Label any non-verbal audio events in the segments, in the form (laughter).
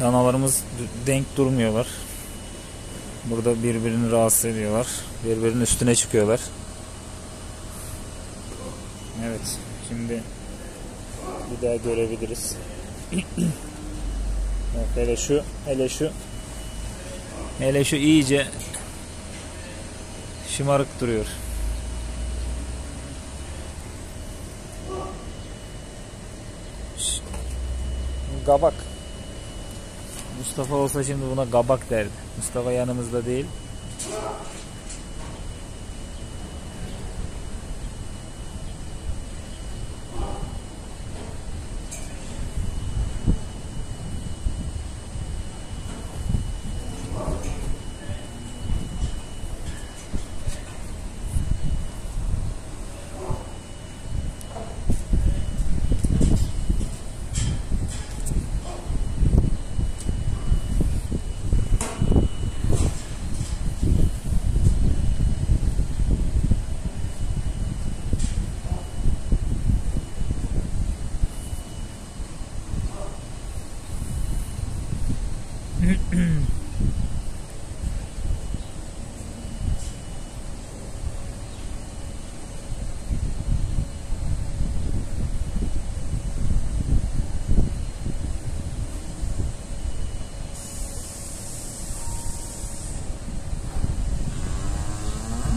Danalarımız denk durmuyorlar. Burada birbirini rahatsız ediyorlar. Birbirinin üstüne çıkıyorlar. Evet. Şimdi bir daha görebiliriz. (clears throat) evet, hele şu, hele şu hele şu iyice şımarık duruyor. Gabak. Mustafa olsa şimdi buna gabak derdi. Mustafa yanımızda değil.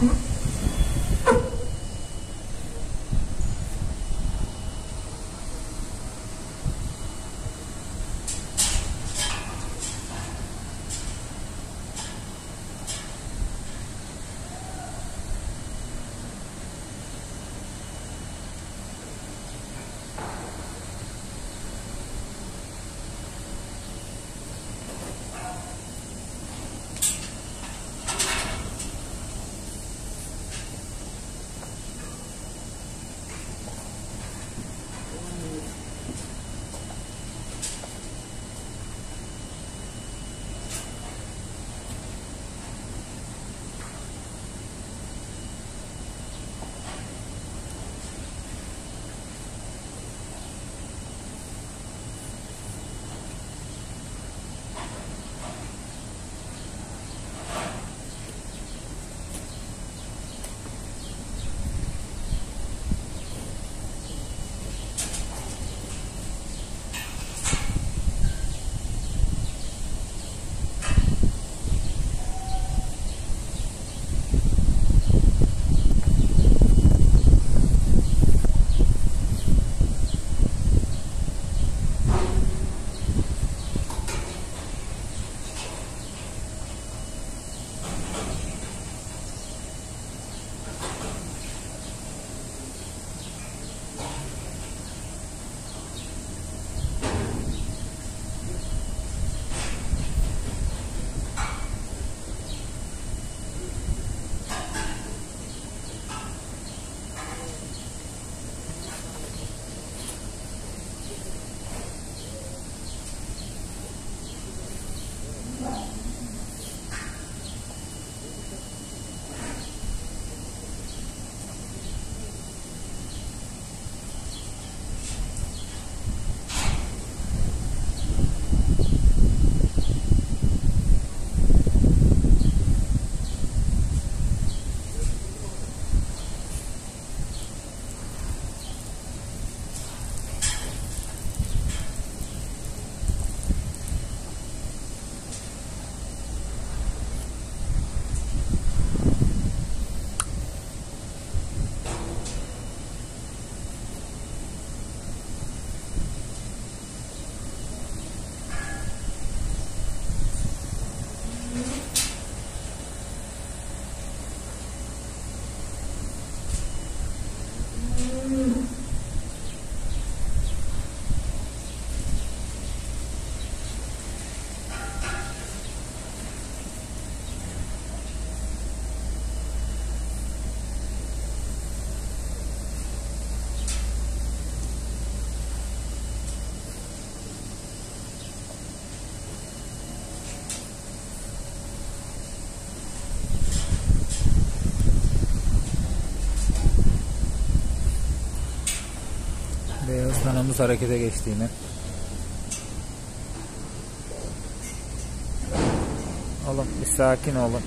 Mm-hmm. Aslanımız harekete geçtiğini Oğlum bir sakin olun.